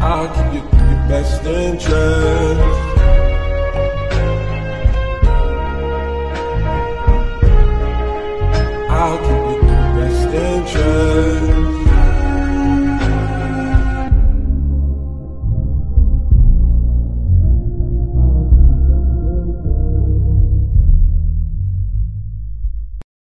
I'll keep you your best interest. I'll keep you your best interest.